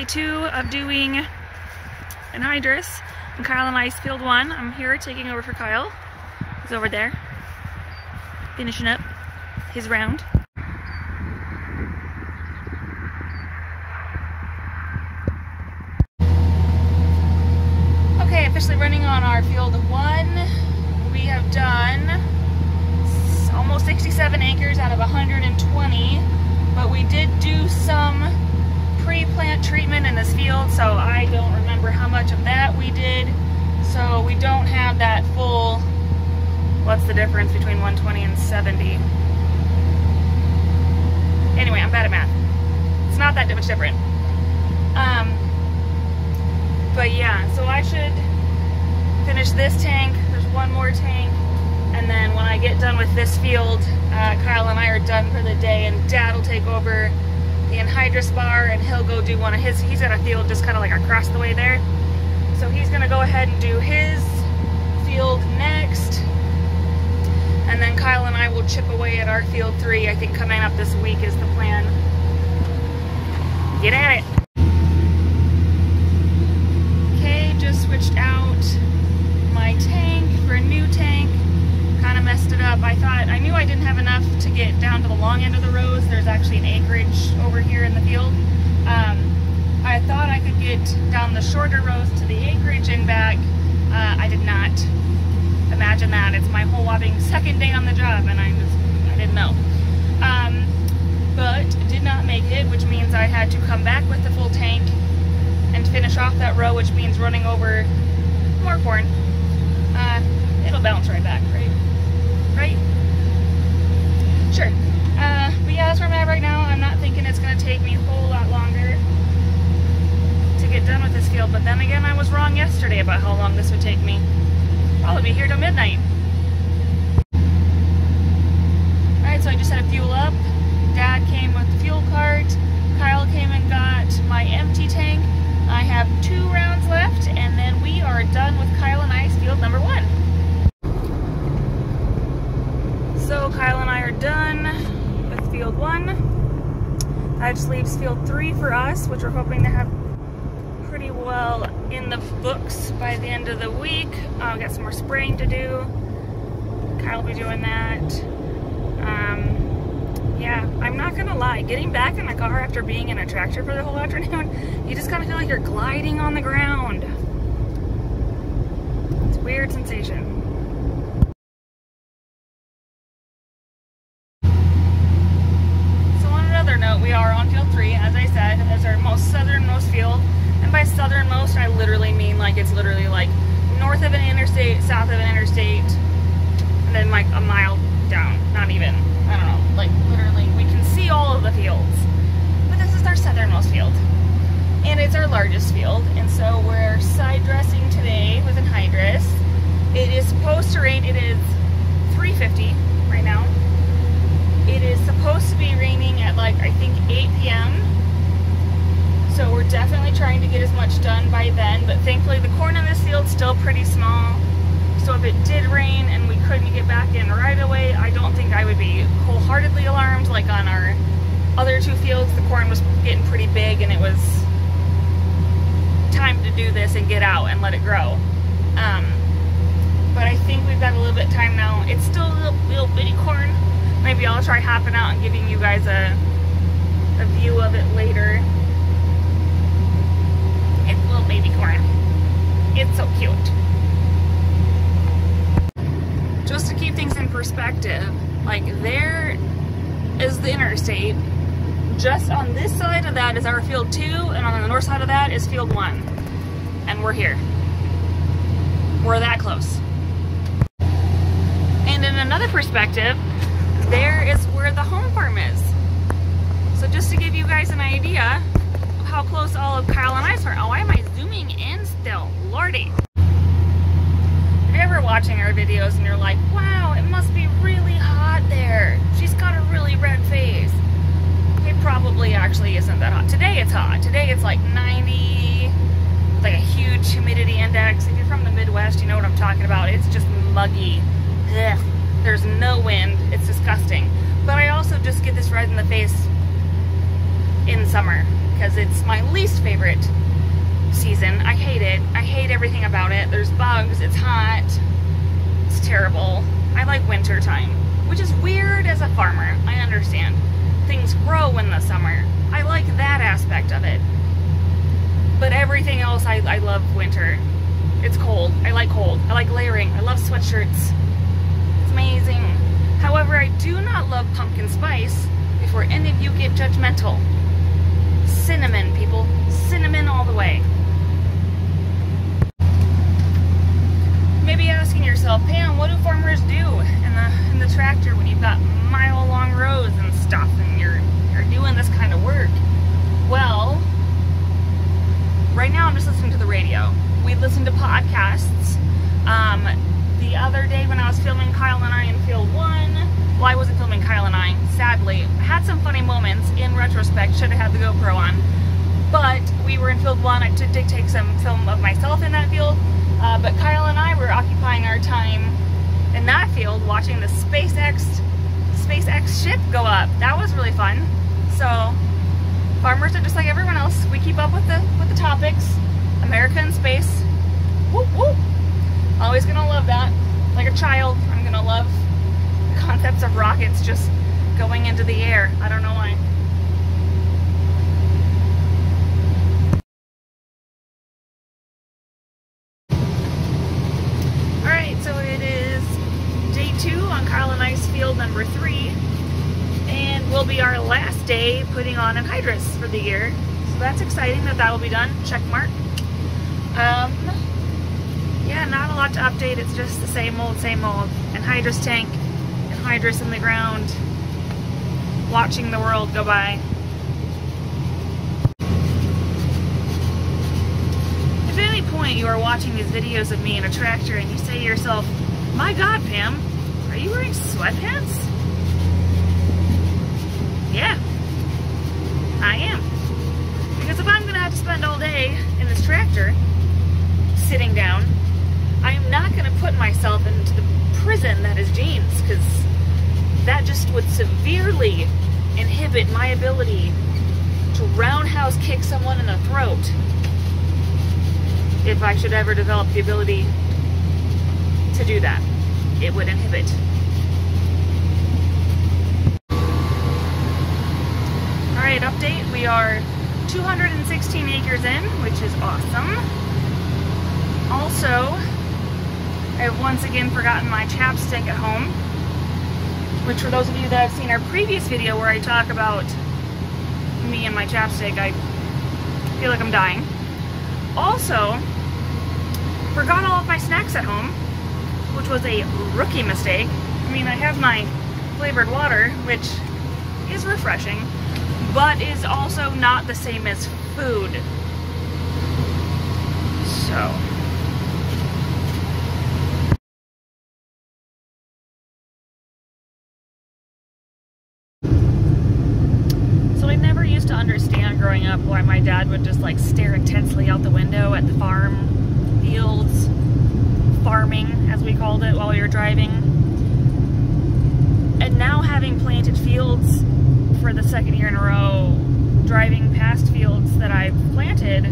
day two of doing anhydrous and Kyle and I's field one. I'm here taking over for Kyle. He's over there finishing up his round. Okay, officially running on our field one. We have done almost 67 acres out of 120, but we did do some pre-plant treatment in this field, so I don't remember how much of that we did. So we don't have that full, what's the difference between 120 and 70? Anyway, I'm bad at math. It's not that much different. Um, but yeah, so I should finish this tank. There's one more tank. And then when I get done with this field, uh, Kyle and I are done for the day and Dad will take over anhydrous bar and he'll go do one of his, he's got a field just kind of like across the way there. So he's gonna go ahead and do his field next. And then Kyle and I will chip away at our field three. I think coming up this week is the plan. Get at it. Okay, just switched out my tank for a new tank. Kind of messed it up. I thought, I didn't have enough to get down to the long end of the rows. There's actually an acreage over here in the field. Um, I thought I could get down the shorter rows to the acreage and back. Uh, I did not imagine that. It's my whole whopping second day on the job and I just, I didn't know. Um, but did not make it, which means I had to come back with the full tank and finish off that row, which means running over more corn. Uh, it'll bounce right back, right? Right? Sure. Uh, but yeah, that's where I'm at right now. I'm not thinking it's going to take me a whole lot longer to get done with this field, but then again, I was wrong yesterday about how long this would take me. Probably be here till midnight. Alright, so I just had to fuel up. Dad came with the fuel cart. Kyle came and got my empty tank. I have two rounds left, and then we are done with Kyle and I's field number one. So Kyle and I are done with field one. That just leaves field three for us, which we're hoping to have pretty well in the books by the end of the week. I've uh, got some more spraying to do. Kyle will be doing that. Um, yeah, I'm not gonna lie, getting back in the car after being in a tractor for the whole afternoon, you just kind of feel like you're gliding on the ground. It's a weird sensation. So on another note, we are on field three, as I said, as our most southernmost field. And by southernmost, I literally mean like it's literally like north of an interstate, south of an interstate, and then like a mile down. Not even. I don't know. Like literally, we can see all of the fields. But this is our southernmost field. And it's our largest field. And so we're side dressing today with anhydrous. It is supposed to rain. It is 350 right now. It is supposed to be raining at like, I think 8 p.m. So we're definitely trying to get as much done by then. But thankfully the corn in this field's still pretty small. So if it did rain and we couldn't get back in right away, I don't think I would be wholeheartedly alarmed. Like on our other two fields, the corn was getting pretty big and it was time to do this and get out and let it grow. Um, but I think we've got a little bit time now. It's still a little, little bitty corn. Maybe I'll try hopping out and giving you guys a, a view of it later. It's little baby corn. It's so cute. Just to keep things in perspective, like there is the interstate. Just on this side of that is our field two, and on the north side of that is field one. And we're here. We're that close. And in another perspective, there is where the home farm is. So just to give you guys an idea how close all of Kyle and I's are. Oh, why am I zooming in still? Lordy. If you're ever watching our videos and you're like, wow, it must be really hot there. She's got a really red face. It probably actually isn't that hot. Today it's hot. Today it's like 90, like a huge humidity index. If you're from the Midwest, you know what I'm talking about. It's just muggy. Ugh. There's no wind. It's disgusting. But I also just get this red in the face in summer because it's my least favorite season. I hate it. I hate everything about it. There's bugs, it's hot, it's terrible. I like winter time, which is weird as a farmer. I understand. Things grow in the summer. I like that aspect of it. But everything else, I, I love winter. It's cold. I like cold. I like layering. I love sweatshirts. It's amazing. However, I do not love pumpkin spice before any of you get judgmental. Cinnamon, people. Cinnamon all the way. Maybe asking yourself, Pam, what do farmers do in the in the tractor when you've got mile long rows and stuff and you're you're doing this kind of work? Well, right now I'm just listening to the radio. We listen to podcasts. Um, the other day when I was filming Kyle and I in Field 1, well, I wasn't filming Kyle and I, sadly. Had some funny moments in retrospect, should have had the GoPro on. But we were in Field 1, I did take some film of myself in that field, uh, but Kyle and I were occupying our time in that field watching the SpaceX SpaceX ship go up. That was really fun. So farmers are just like everyone else. We keep up with the with the topics. America in space. Whoop whoop. Always gonna love that. Like a child, I'm gonna love concepts of rockets just going into the air. I don't know why. Alright, so it is day two on Kyle and Ice field number three. And will be our last day putting on anhydrous for the year. So that's exciting that that will be done. Check mark. Um, yeah, not a lot to update. It's just the same old, same old. Anhydrous tank, anhydrous in the ground, watching the world go by. If at any point you are watching these videos of me in a tractor and you say to yourself, my God, Pam, are you wearing sweatpants? Yeah, I am. Because if I'm gonna have to spend all day in this tractor, sitting down, I am not gonna put myself into the prison that is jeans, because that just would severely inhibit my ability to roundhouse kick someone in the throat if I should ever develop the ability to do that. It would inhibit. Alright, update. We are 216 acres in, which is awesome. Also, I have once again forgotten my chapstick at home, which for those of you that have seen our previous video where I talk about me and my chapstick, I feel like I'm dying. Also, forgot all of my snacks at home, which was a rookie mistake. I mean, I have my flavored water, which is refreshing, but is also not the same as food. So I never used to understand growing up why my dad just like stare intensely out the window at the farm fields, farming as we called it while we were driving. And now having planted fields for the second year in a row, driving past fields that I've planted,